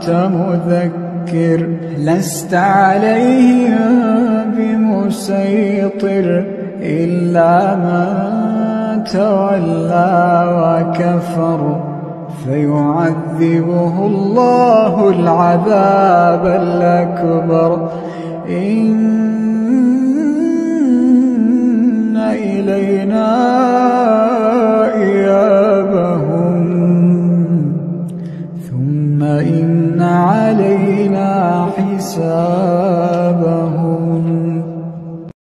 أنت مذكر. لست عليهم بمسيطر إلا من تولى وكفر. فيعذبه الله العذاب الأكبر. إن إلينا ثم إن علينا حسابهم